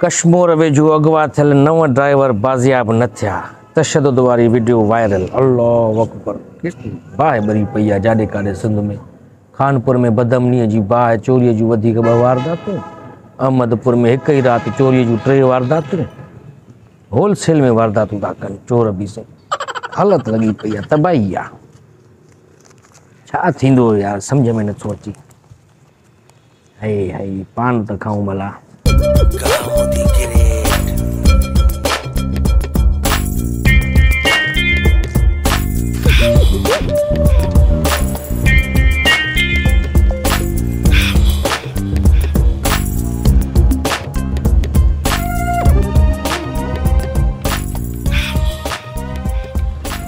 કશ્મીર વેજુ અગવા થયેલ નવ ડ્રાઈવર બાઝિયાબ ન થયા તશદદ વાળી વિડીયો વાયરલ અલ્લાહ અકબર કેટલી બાય બરી પૈયા જાડે કાઢે સિંધ में खानपुर में बदमनीअ जी बाहि चोरीअ जूं वधीक ॿ वारदातूं अहमदपुर में हिकु ई राति चोरीअ जूं टे वारदातूं होलसेल में वारदातूं था कनि चोर बि सभु हालत लॻी पई आहे तबाही आहे छा थींदो यार सम्झ में नथो अचे हई हई पान त खाऊं भला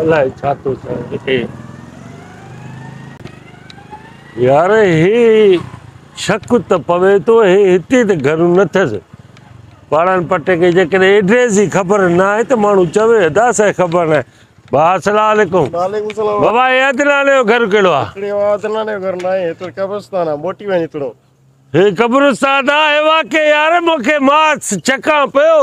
अलाए छा थो चए यार हे शक त पवे थो हे हिते त घर न अथसि पाड़नि पटे खे जेकॾहिं एड्रेस ई ख़बर न आहे त माण्हू चवे त असांखे ख़बर न आहे भाउ असलाकुम वालेकुम बाबा हे अदनान जो घर कहिड़ो आहे हिकिड़े जो घर न आहे हिते कब्रस्तान आहे मोटी वञे थोरो हे क़ब्रस्तान आहे वाक़ई यार मूंखे माँ चकां पियो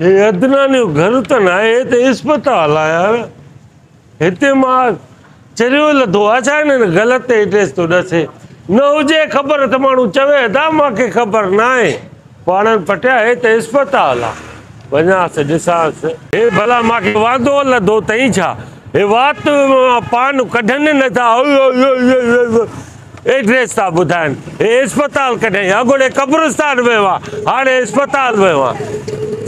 त न आहे त इस्पताल आहे यार हिते माँ चरियो लधो आहे हिन ग़लति एड्रेस थो ॾसे। न हुजे ख़बर त माण्हू चवे था मूंखे ख़बर न आहे पाणनि पटिया हे त इस्पताल आहे वञासि ॾिसांसि हे भला मूंखे वांदो लधो अथई छा? वात पान कढनि नथा एड्रेस था ॿुधाइनि। हे इस्पताल कढई अॻोड़े क़ब्रस्तान वियो आहे हाणे इस्पताल वियो आहे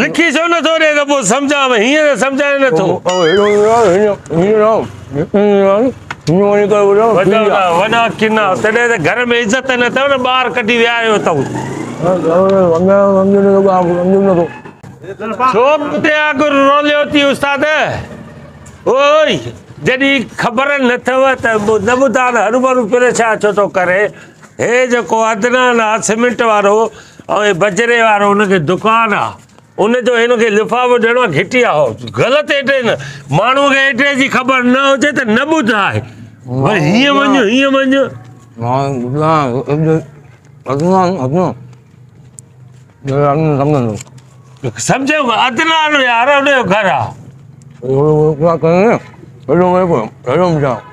लिखी छो नथो ॾे त पोइ त सम्झाए नथो वॾा वॾा किना तॾहिं त घर में इज़त न अथव न ॿार कढी विया आहियो अथव छो पुठियाँ अघु रोलियो थी उस्ताद? ओए जॾहिं ख़बर न अथव त न ॿुधा न हरूभरू परेशान छो थो करे? हे जेको अदनान आहे सीमेंट वारो ऐं हे बजरे वारो हुनखे दुकानु आहे उनजो हिनखे लिफ़ाफ़ो ॾियणो आहे घिटिया हो ग़लति एड्रेस न माण्हूअ खे एड्रेस जी ख़बर न हुजे त न ॿुधाए। वरी हीअं वञ हीअं वञ। सम्झो अदनान यार हुनजो घरु आहे।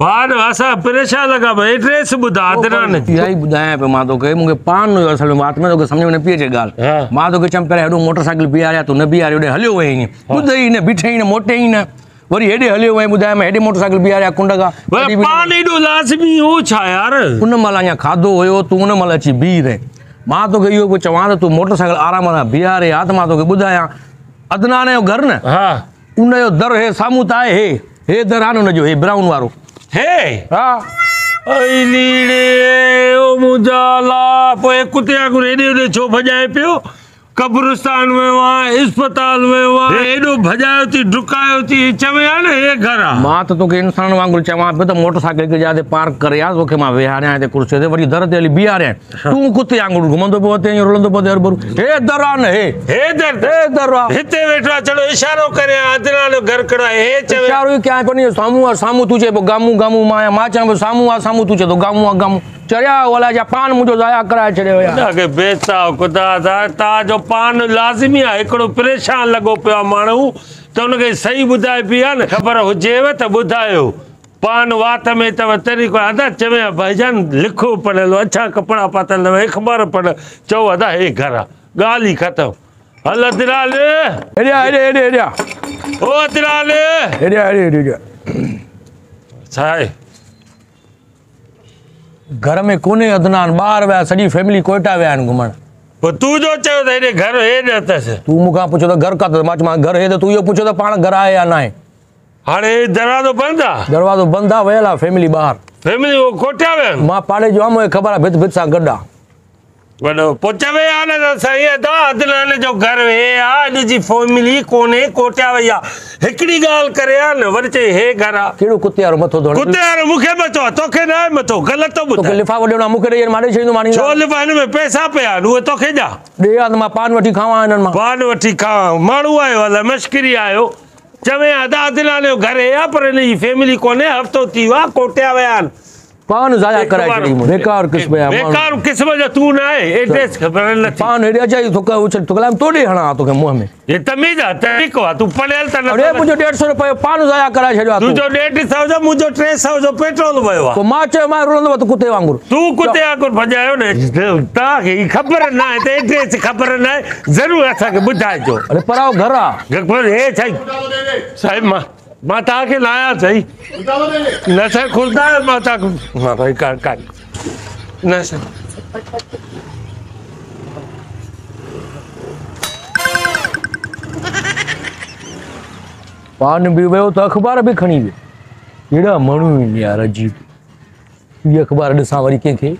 पान असां परेशान लॻा पिया एड्रेस ॿुधा जी इहा ई ॿुधायां पियो माँ तोखे मूंखे पान हुयो असल में वात में तोखे सम्झ में न पई अचे ॻाल्हि। माँ तोखे चयमि पहिरियों हेॾो मोटरसाइकिल बीहारिया तूं न बीहारियो होॾे हलियो वई ईअं ॿुधई न बीठई न मोटे ई न। वरी हेॾे हलियो वई ॿुधाए माँ हेॾे मोटरसाइकिल बीहारिया कुंड खां पान एॾो लाज़मी हो छा यार? उन महिल अञा खाधो हुयो तूं उन महिल अची बीह रहे। माँ तोखे इहो पियो चवां त तूं मोटरसाइकिल आराम सां बीहारे हा त माँ तोखे ॿुधायां। अदनान जो घर न हा। उनजो दर हे साम्हूं त आहे हे। हे दर आहे न हुनजो हे ब्राउन वारो। हे हा अई लीड़े ओ मुंहिंजा ला पोइ कुते वांगुरु हेॾे पियो कब्रिस्तान वियो आहे इस्पताल वियो आहे हेॾो भॼायो थी डुकायो थी चवे हा न हे घर। आहे माँ त तोखे इंसान वांगुरु चवां पियो त मोटरसाइकिल खे जाते पार्क करे आ तोखे माँ वेहारियाँ हिते कुर्सीअ ते वरी दर ते हली बीहारियाँ तूं कुते वांगुरु घुमंदो पियो हुते ईअं रुलंदो पियो हर भरू हे दर आहे न हे हे दर्द हे दर आहे हिते वेठो आहे चलो इशारो करे अदनान घर आहे हे चवे। चारो ई क्या पनि साम्हूं आहे साम्हूं तूं चए पियो गामूं गामूं माँ आहियाँ माँ चवां पियो साम्हूं आहे साम्हूं तूं चए थो गामूं आहे गामूं। चरिया ओला जा पान मुंहिंजो ज़ाया कराए छॾियो यार। हुनखे बेसाओ ख़ुदा दा तव्हांजो पान लाज़मी आहे हिकिड़ो परेशान लॻो पियो माण्हू त हुनखे सही ॿुधाए पई आहे न ख़बर हुजेव त ॿुधायो। पान वात में अथव तरीक़ो अदा चवे भाईजान लिखो पढ़ियल अच्छा कपिड़ा पातल अथव ख़बर पढ़। चओ अदा हे घर आहे ॻाल्हि ई ख़तमु। हल अदराल हेॾिया हेॾे हेॾे हेॾिया ओ अदराल हेॾिया हेॾे छा आहे घर में कोन्हे अदनान ॿाहिरि विया सॼी फैमिली कोयटा विया आहिनि घुमण। पोइ तूं जो चयो त हेॾे घर हे न अथसि। तूं मूंखां पुछो त घर काथे माँ चयो घर हे त तूं इहो पुछो त पाण घर आहे या न आहे? हाणे दरवाज़ो बंदि आहे दरवाज़ो बंदि आहे वियल आहे फैमिली ॿाहिरि। फैमिली उहो कोठिया विया आहिनि? माँ पाड़े जो आहे मूंखे ख़बर आहे भित भित सां गॾु आहे वॾो पोइ चवे हा न त साईं अदा अदनान जो घर हे आहे अॼु जी फैमिली कोन्हे कोटिया वई आहे हिकिड़ी ॻाल्हि करे हा न वरी चई हे घर। आहे कहिड़ो कुते वारो मथो धोण? कुते वारो मूंखे मथो आहे तोखे न आहे मथो ग़लति थो तोखे ॿुधाए लिफ़ाफ़ो ॾियणो आहे मूंखे ॾेई माँ ॾेई छॾींदो माँ छो लिफा हिन में पैसा पिया आहिनि उहे तोखे ॾियाँ? ॾे हा त माँ पान वठी खावां हिननि माँ। पान वठी खावां माण्हू आयो अलाए मश्करी आयो। चवे अदा अदनान जो घर हे आहे पर हिन जी फैमिली कोन्हे हफ़्तो थी वियो आहे कोटिया विया आहिनि पान ज़ाया कराए छॾी मूं बेकार जा माण्हू। बेकार क़िस्म जो तूं न आहे एड्रेस ख़बर नथी पान हेॾे अचाई तोखे उछल तोखे लाइ तोड़े हणां तोखे मुंहं में। हे तमीज़ आहे तरीक़ो तूं पढ़ियल त अरे न मुंहिंजो ॾेढ सौ रुपयो पान ज़ाया छॾियो आहे तूं। ॾेढ सौ जो मुंहिंजो टे सौ जो पेट्रोल वियो आहे पोइ माँ चयो माँ रुलंदो तूं कुते वांगुरु। तूं कुते वांगुरु भॼायो न तव्हांखे ही ख़बर न आहे त एड्रेस ख़बर न आहे ज़रूरु असांखे ॿुधाइजो अरे पराओ घर आहे पर हे साईं साहिब माँ माँ तव्हांखे लाहियाँ सही न साईं खुलंदा माँ तव्हांखे माँ भाई कान कान न साईं पान बि वियो त अख़बार बि खणी वियो अहिड़ा माण्हू यार अजीब। इहा अख़बार ॾिसां वरी कंहिंखे?